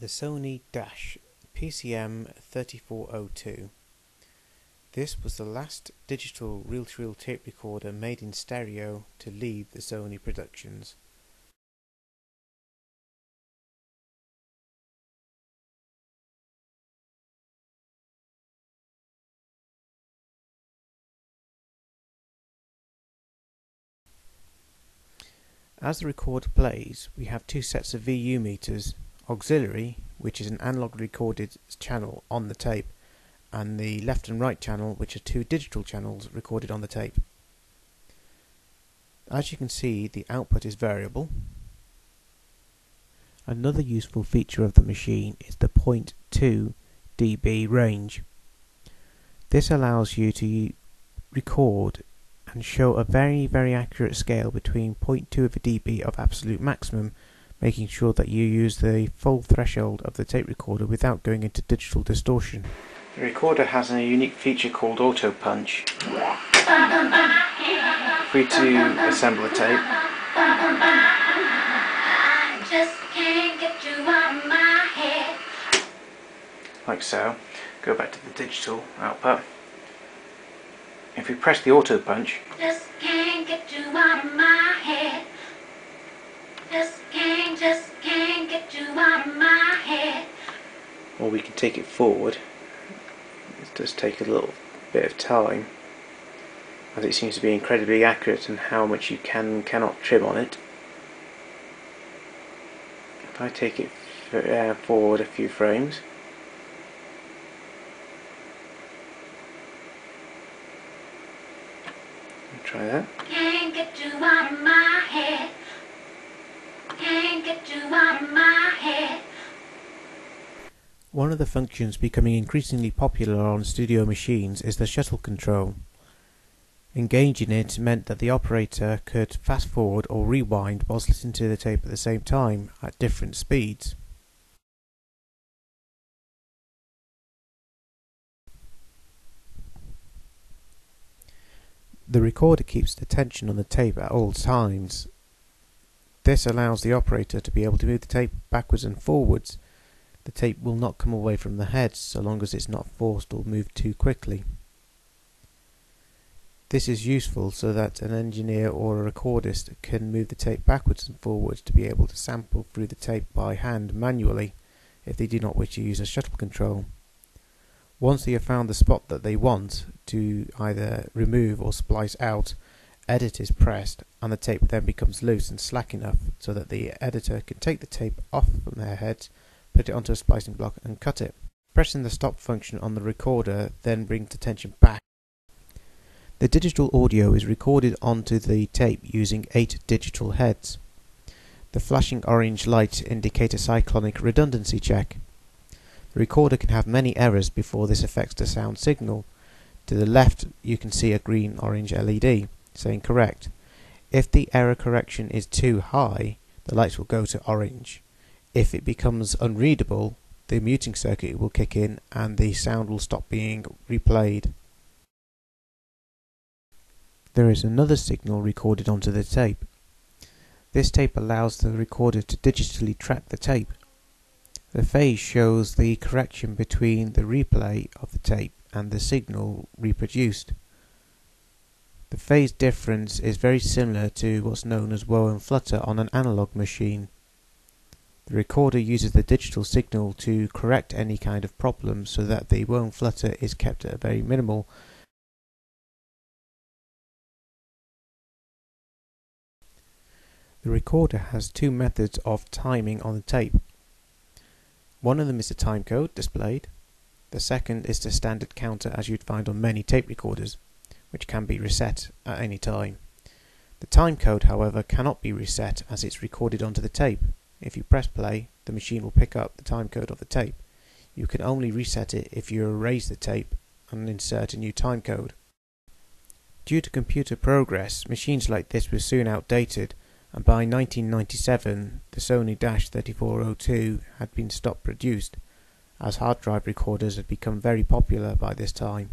the Sony Dash PCM3402. This was the last digital reel-to-reel tape recorder made in stereo to leave the Sony productions. As the recorder plays, we have two sets of VU meters, auxiliary, which is an analog recorded channel on the tape, and the left and right channel, which are two digital channels recorded on the tape. As you can see, the output is variable. Another useful feature of the machine is the 0.2 dB range. This allows you to record and show a very very accurate scale between 0.2 of a dB of absolute maximum making sure that you use the full threshold of the tape recorder without going into digital distortion. The recorder has a unique feature called auto punch. Free to assemble the tape. Like so. Go back to the digital output. If we press the auto punch, just can't get you out of my head. Just can't, get you out of my head. Or we can take it forward. It does take a little bit of time, as it seems to be incredibly accurate in how much you can and cannot trim on it. If I take it uh, forward a few frames, Try that. Can't get you my head. One of the functions becoming increasingly popular on studio machines is the shuttle control. Engaging it meant that the operator could fast forward or rewind whilst listening to the tape at the same time at different speeds. The recorder keeps the tension on the tape at all times. This allows the operator to be able to move the tape backwards and forwards. The tape will not come away from the head so long as it's not forced or moved too quickly. This is useful so that an engineer or a recordist can move the tape backwards and forwards to be able to sample through the tape by hand manually if they do not wish to use a shuttle control. Once they have found the spot that they want to either remove or splice out, edit is pressed and the tape then becomes loose and slack enough so that the editor can take the tape off from their heads, put it onto a splicing block and cut it. Pressing the stop function on the recorder then brings the tension back. The digital audio is recorded onto the tape using 8 digital heads. The flashing orange lights indicate a cyclonic redundancy check. The recorder can have many errors before this affects the sound signal. To the left you can see a green orange LED saying correct. If the error correction is too high, the lights will go to orange. If it becomes unreadable, the muting circuit will kick in and the sound will stop being replayed. There is another signal recorded onto the tape. This tape allows the recorder to digitally track the tape. The phase shows the correction between the replay of the tape and the signal reproduced. The phase difference is very similar to what's known as wow and flutter on an analog machine. The recorder uses the digital signal to correct any kind of problem so that the wow and flutter is kept at a very minimal The recorder has two methods of timing on the tape. One of them is the timecode displayed. The second is the standard counter as you'd find on many tape recorders, which can be reset at any time. The timecode, however, cannot be reset as it's recorded onto the tape. If you press play, the machine will pick up the timecode of the tape. You can only reset it if you erase the tape and insert a new timecode. Due to computer progress, machines like this were soon outdated and by 1997 the Sony Dash 3402 had been stopped produced, as hard drive recorders had become very popular by this time.